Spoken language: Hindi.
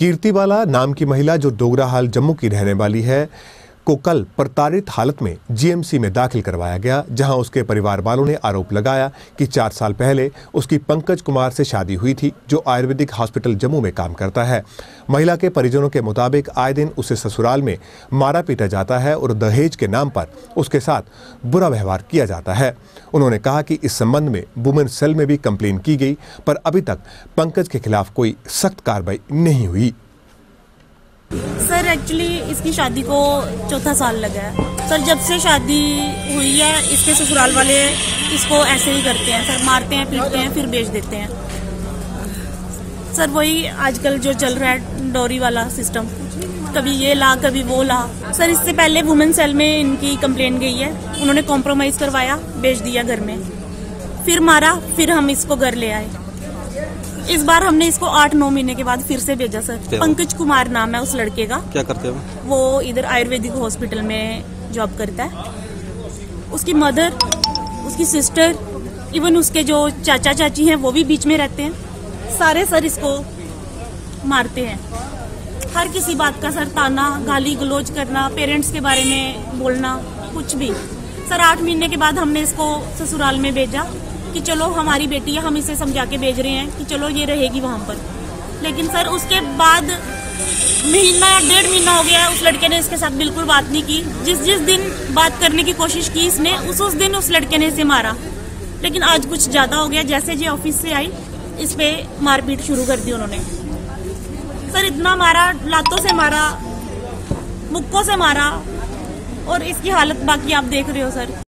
कीर्तिवाला नाम की महिला जो डोगरा हाल जम्मू की रहने वाली है को कल प्रताड़ित हालत में जीएमसी में दाखिल करवाया गया, जहाँ उसके परिवार वालों ने आरोप लगाया कि चार साल पहले उसकी पंकज कुमार से शादी हुई थी, जो आयुर्वेदिक हॉस्पिटल जम्मू में काम करता है। महिला के परिजनों के मुताबिक, आए दिन उसे ससुराल में मारा पीटा जाता है और दहेज के नाम पर उसके साथ बुरा व्यवहार किया जाता है। उन्होंने कहा कि इस संबंध में वुमेन सेल में भी कंप्लेन की गई, पर अभी तक पंकज के खिलाफ कोई सख्त कार्रवाई नहीं हुई। सर एक्चुअली इसकी शादी को चौथा साल लगा है। सर, जब से शादी हुई है, इसके ससुराल वाले इसको ऐसे ही करते हैं। सर, मारते हैं, पीटते हैं, फिर बेच देते हैं। सर, वही आजकल जो चल रहा है, डोरी वाला सिस्टम कभी ये ला, कभी वो ला। सर, इससे पहले वुमेन सेल में इनकी कंप्लेन गई है। उन्होंने कॉम्प्रोमाइज करवाया, बेच दिया घर में। फिर मारा, फिर हम इसको घर ले आए। इस बार हमने इसको आठ नौ महीने के बाद फिर से भेजा सर। पंकज कुमार नाम है उस लड़के का। क्या करते हैं? वो इधर आयुर्वेदिक हॉस्पिटल में जॉब करता है। उसकी मदर उसकी सिस्टर इवन उसके जो चाचा चाची हैं वो भी बीच में रहते हैं। सारे सर इसको मारते हैं। हर किसी बात का सर ताना गाली गलोच करना पेरेंट्स के बारे में बोलना कुछ भी। सर आठ महीने के बाद हमने इसको ससुराल में भेजा। कि चलो हमारी बेटी है हम इसे समझा के भेज रहे हैं कि चलो ये रहेगी वहाँ पर। लेकिन सर, उसके बाद महीना, डेढ़ महीना हो गया है उस लड़के ने इसके साथ बिल्कुल बात नहीं की। जिस जिस दिन बात करने की कोशिश की इसने, उस उस दिन उस लड़के ने इसे मारा। लेकिन आज कुछ ज़्यादा हो गया, जैसे जी ऑफ़िस से आई, इस पे मारपीट शुरू कर दी उन्होंने। सर, इतना मारा, लातों से मारा, मुक्कों से मारा, और इसकी हालत बाकी आप देख रहे हो, सर।